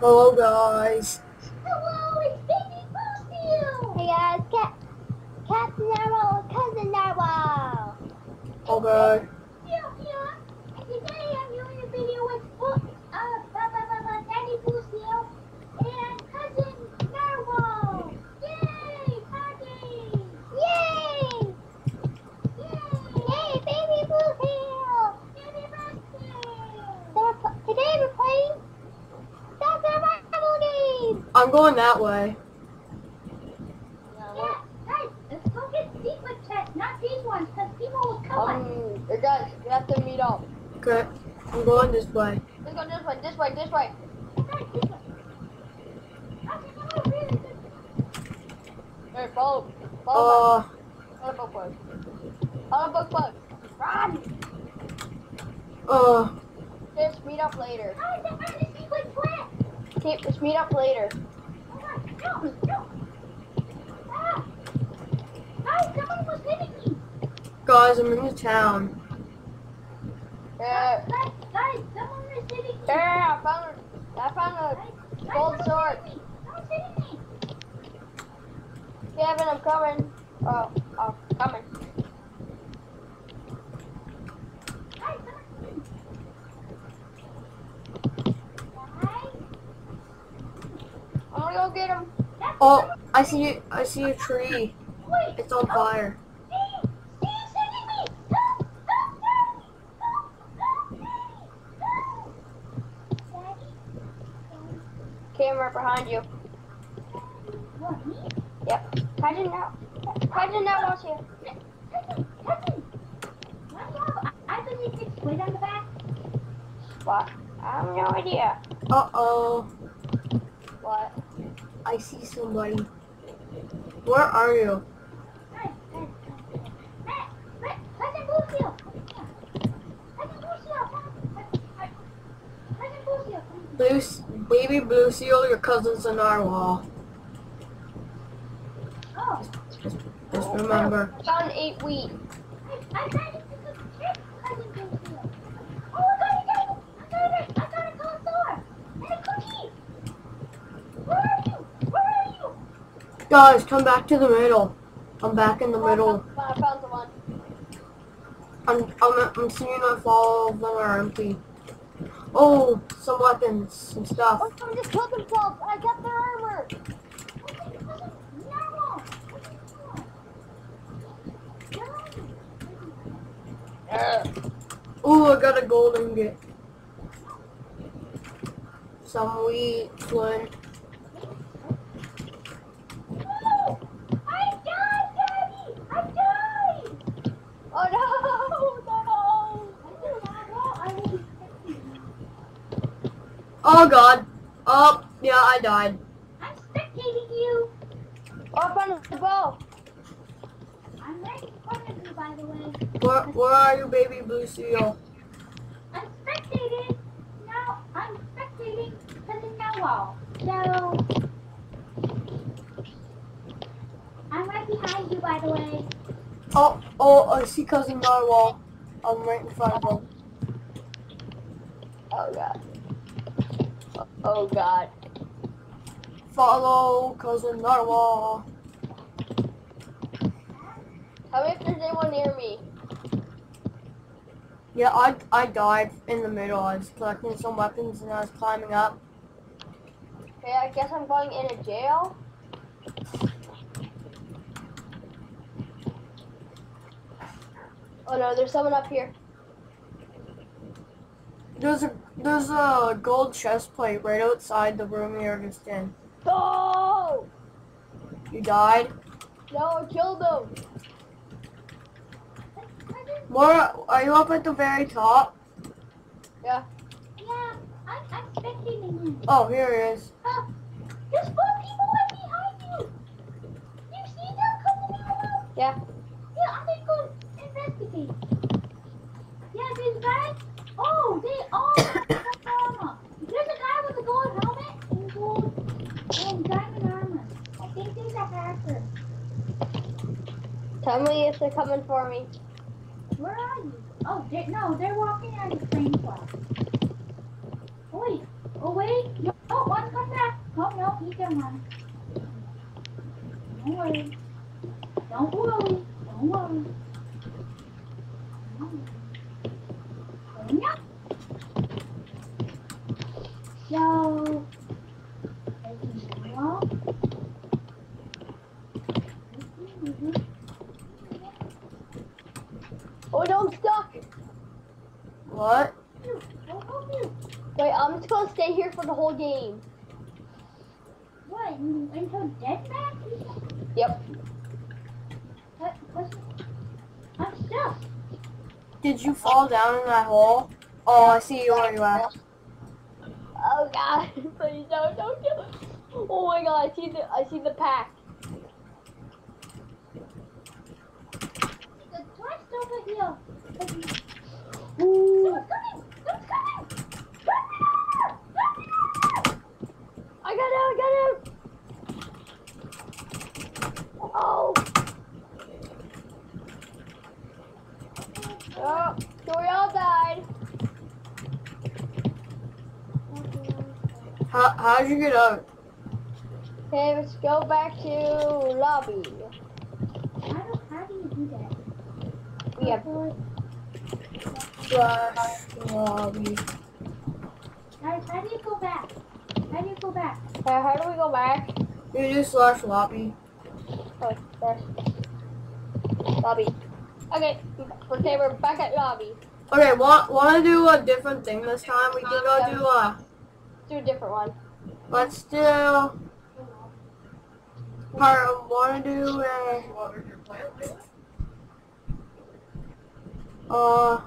Hello guys. Hello, it's Baby Boo Hey guys, Cat, Captain Narwhal, Cousin Narwhal. Okay. Yeah, yeah. And today I'm doing a video with Bo- uh, blah, blah, blah, blah, Daddy Boo and Cousin Narwhal. Yay, party! Yay! Yay! Yay, Baby Boo Happy birthday! So we're pl- today we're playing That's our Bible game! I'm going that way. Yeah, guys, let's go get secret chests, not these ones, because people will kill us. Um, hey guys, we have to meet up. Okay. I'm going this way. Let's go this way, this way, this way. Guys, this one. Okay, no, we're really good. Hey, follow, follow Uh, me. Follow both ways. Follow both ways. Run! uh, Just meet up later. Guys, I found a secret plant. Okay, just meet up later. Oh my, no, no. Ah. Guys, someone was hitting me. guys, I'm in the town. Yeah, Guys, guys, someone was hitting me. yeah, I found, I found a guys, gold someone's sword. Someone's hitting me. Kevin, I'm coming. Oh, I'm coming. Guys, someone's hitting me. Guys, I'm gonna go get him. that's Oh, I see. I see a tree. It's on fire. Steve! Steve's hitting me! Help! Help! Daddy! Help! Help! Daddy! Daddy? Okay, I'm right behind you. Yep. Cousin now wants you. Cousin! Cousin! Why you I believe it's squid on the back? What? I have no idea. Uh oh. What? I see somebody. Where are you? Blue, baby blue seal. Your cousin's a narwhal. Just, just remember. Found eight wheat. I, I got it because of trick, Cousin Lucio. Oh, I got it, guys! I got it! I got a cold sore! And a cookie! Where are you? Where are you? Guys, come back to the middle. I'm back in the middle. I found the one. I'm, I'm, I'm seeing if all of them are empty. Oh, some weapons, some stuff. Oh, someone just killed themselves. I got their armor. Okay, cousin, no! No! Oh, I got a gold ingot. Some wheat, flint. No! I died, Daddy! I died! Oh no, no. I do not know. I will be spectating you. Oh god. Oh, yeah, I died. I'm spectating you. I found the bow. I'm right in front of you, by the way. Where, where are you, baby blue seal? I'm spectating. Now I'm spectating Cousin Noah. So I'm right behind you, by the way. Oh, oh, I see cousin Narwhal. I'm right in front of him. Oh god. Oh god. Follow cousin Narwhal. Tell me if there's anyone near me. Yeah, I, I died in the middle. I was collecting some weapons and I was climbing up. Okay, I guess I'm going in a jail. Oh no, there's someone up here. There's a there's a gold chest plate right outside the room you're just in. Oh! You died. No, I killed him. Cousin, Where are you up at the very top? Yeah. yeah, I'm, I'm spectating you. Oh, here he is. Uh, there's four people right behind you. You see them, Cousin Noah? Yeah. Yeah, I'm gonna go investigate. Yeah, there's guys. Oh, they oh, all have armor. There's a guy with a gold helmet and gold and diamond armor. I think he's a hacker. Tell me if they're coming for me. Where are you? Oh, they no, they're walking out of the train class. Wait, Oh wait, no, oh, one come back. Oh no, he's the one. Don't worry. Don't worry. Don't worry. Don't worry. No. So, well, Oh no, I'm stuck. What? I'll help you. Wait, I'm just gonna stay here for the whole game. What? Until deathmatch? Yep. What? What's? I'm stuck. Did you fall down in that hole? Oh, I see you where you at. Oh god, please don't, don't kill. Oh my god, I see the, I see the pack. The twist over here. Ooh. Someone's coming! Someone's coming! Drop me down! Drop! I got out, I got out. Oh. Oh, so we all died. How, how'd you get out? Okay, let's go back to lobby. How do, how do you do that? We have Slash lobby. Guys, how do you go back? How do you go back? uh, how do we go back? You do slash lobby. Oh, there's lobby. Okay, okay, we're back at lobby. Okay, want want to do a different thing this time? We can go do uh, Let's do a different one. let's do part. Want to do a uh,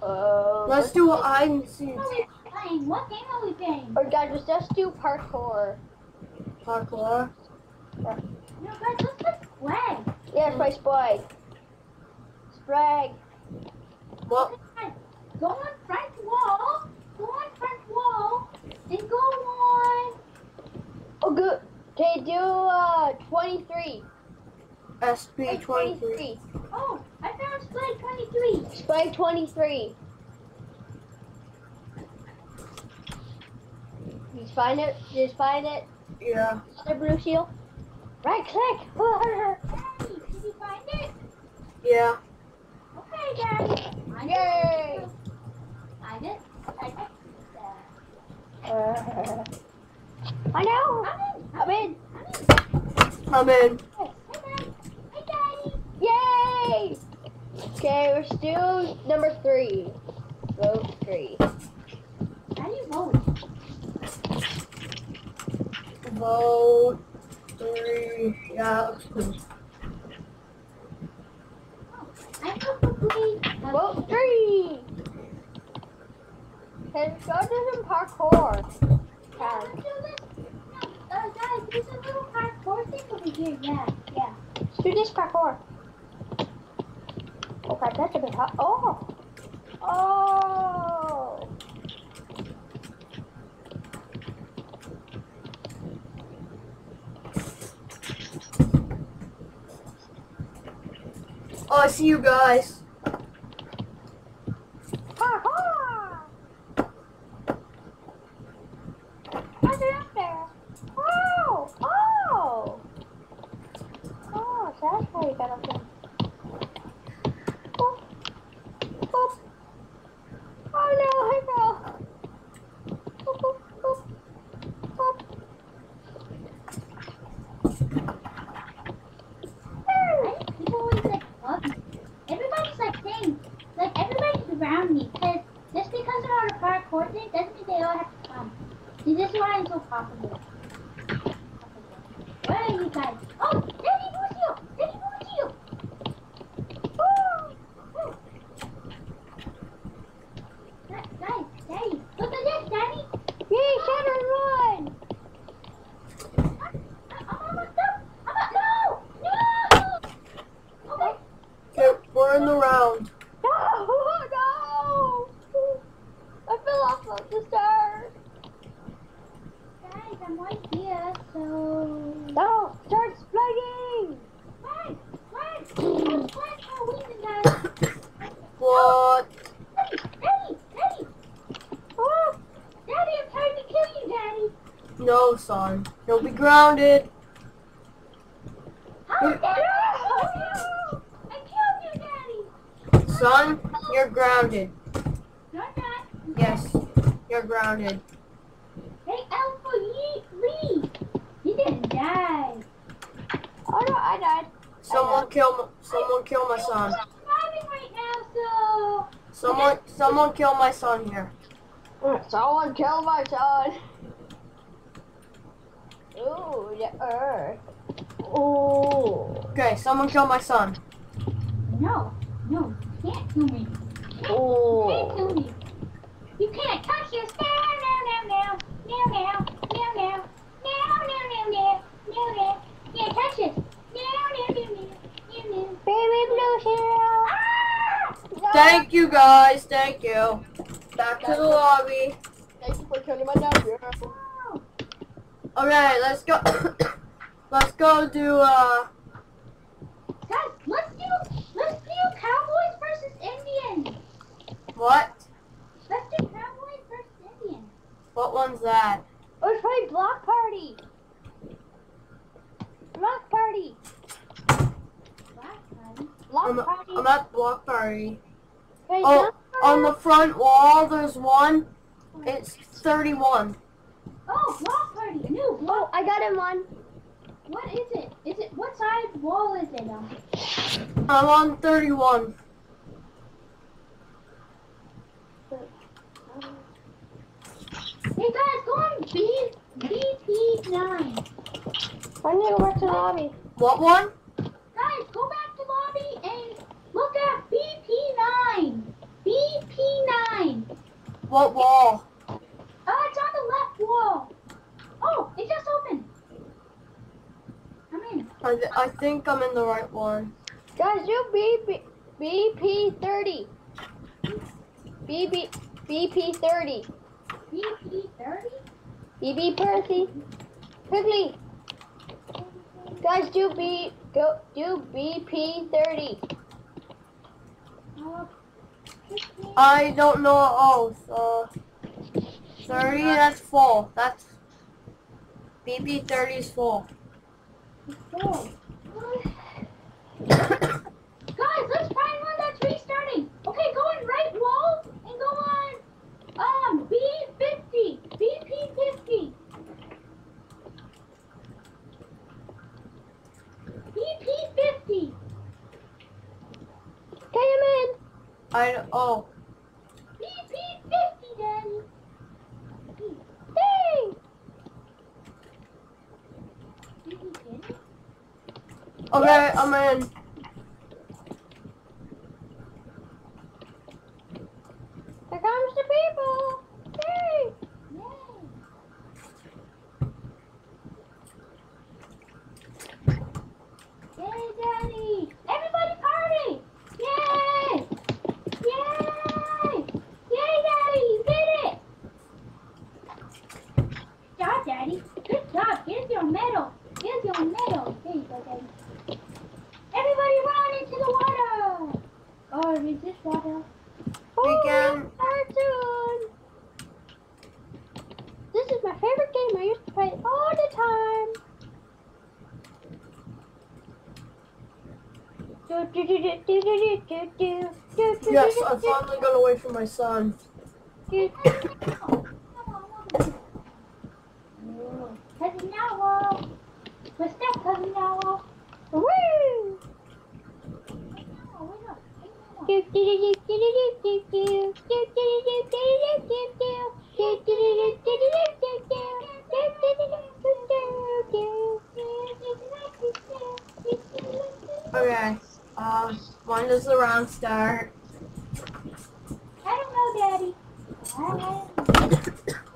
Uh, let's do a hide and seek What are we playing? What game are we playing? Or guys, let's just do parkour. parkour. No, guys, let's play flag. Yeah, play Spike. Sprag. What? Go on front wall. Go on front wall. Then go on. Oh, good. Okay, do uh 23. SP twenty three. Oh, I found flag 23. Spike 23. Just find it. Just find it. Yeah. Other blue shield. Right click. Daddy, did you find it? Yeah. Okay, Daddy. I did. Yay. I did. I did. Uh, I know. I'm in. I'm in. I'm in. I'm in. Hey, Daddy. Hey, Daddy. Yay! Okay, we're still number three. Vote three. How do you vote? Vote three. Yeah, that looks cool. Green. Three! Okay, let's go do some parkour. No, uh, guys, there's a little parkour thing over here. Yeah, yeah. Let's do this parkour. Okay, that's a bit hot. Oh! Oh! Oh, I see you guys. Parkour! How's it up there? Oh! Oh! Oh, so that's how you got up there. Boop. Boop. Oh no, I fell. Boop, boop, boop. Boop. Why do people always like love me? Everybody's like saying, like everybody's around me. Cause just because they're on a parkour thing doesn't mean they all have to come. See, this is why I'm so popular. Where are you guys? Oh, Daddy Lucio! Daddy Lucio! Woo! Guys, guys, Daddy, look at this, Daddy! Yay, Shadow run! I'm almost up! I'm up! No! No! Okay. Okay, we're in the round. No! No! I fell off of the stairs. Guys, son. He'll be grounded. You? I killed you, Daddy. Son, you're grounded. No, I'm not. Yes, you're grounded. Hey, Alpha, ye leave. You didn't die. Oh no, I died. Someone kill my, someone kill my son. I'm right now, so. Someone someone kill my son here. Someone killed my son. Ooh, the earth. Ooh. Okay, someone kill my son. No, no, you can't kill me. You can't Ooh. kill me. You can't touch this. Now, now, now, now, now, now, now, now, now, now, now, now, now, now. Can't touch this. Now, now, now, now, now, now. Baby blue hero. Ah! No. Thank you guys, thank you. Back to the lobby. Thank you for killing my nephew. Okay, let's go. let's go do uh. Guys, let's do let's do Cowboys versus Indians. What? Let's do Cowboys versus Indians. What one's that? Let's play block party. Block party. Black buddy. Block I'm, party. I'm at block party. Hey, Oh, on the front wall, there's one. It's 31. Oh, block party. New Oh, block. I got him one. What is it? Is it what side wall is it on? I'm on 31. Hey guys, go on B BP nine. I need to go back to the lobby. What one? Guys, go back to lobby and look at BP nine. BP nine. What wall? Oh, it's on the left wall. Oh, it just opened. I'm in. I, th- I think I'm in the right one. Guys, do BP, BP 30. BB, BP 30. BP thirty. BB Percy. Quickly. Guys, do B, go, do BP 30. Oh, 15. I don't know. Oh, so 30. That's full. That's BB 30 is full. Four. Guys, let's find one that's restarting. Okay, go on right wall and go on um B50. BP50. BP50. Okay, I'm in. I oh BP50, Daddy. Hey! Did you get it? Okay. I'm in. I finally got away from my son. Cousin Owl! What's up, Cousin Owl? Woo! Okay, uh, when does the round start? I don't know, Daddy. I don't know.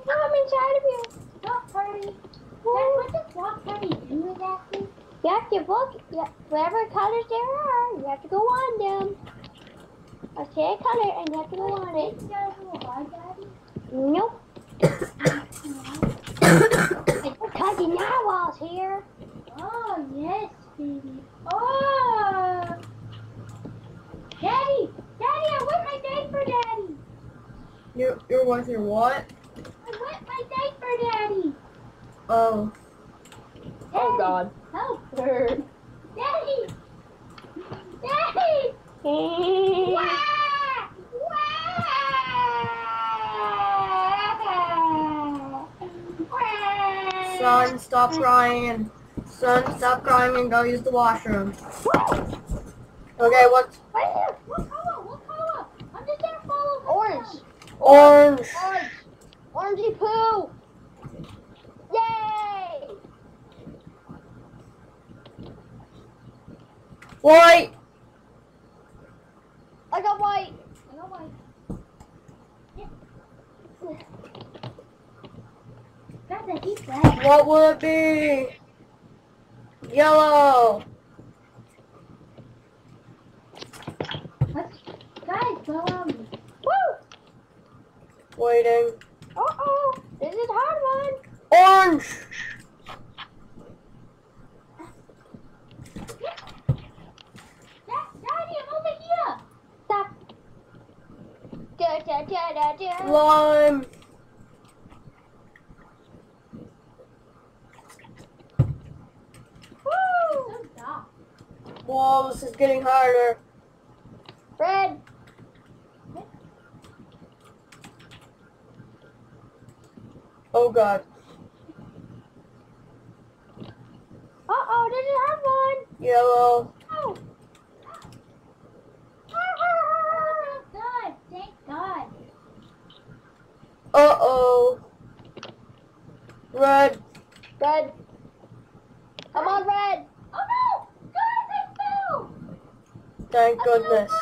No, I'm inside of you. Block party. Dad, what does block party do exactly? You have to book yeah, whatever colors there are. You have to go on them. I say a color and you have to go on it. You gotta a hard, Daddy? Nope. It's cousin Narwhal's here. Oh, yes, baby. Oh! Daddy! Daddy, I wet my diaper, Daddy! You you're with your what? I wet my diaper, Daddy! Oh. Oh God. Help! Bird. Daddy! Daddy! Wah! Wah! Wah! Son, stop crying. Son, stop crying and go use the washroom. Okay, what's Right here. What color? What color? I'm just gonna follow the Orange. Orange? Orange. Orangey poo. Yay! White. I got white. I know why. That's a deep breath. What will it be? Yellow. Let's, guys, go um. Waiting. Uh oh. This is hard one. Orange. Lime. Woo! Whoa, this is getting harder. Red. Oh god. Uh oh. This is a hard one. Yellow. Oh. Oh, good. Thank God. Uh oh. Red. Red. Come on, red. Oh no! Guys, I fell! Thank goodness.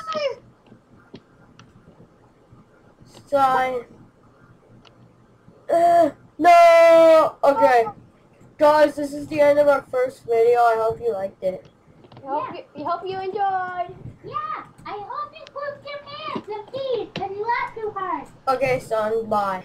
Sign. Uh, no. Okay. Guys, this is the end of our first video. I hope you liked it. We hope, you, we hope you enjoyed. Yeah, I hope you close your hands and feet and you laugh too hard. Okay, son. Bye.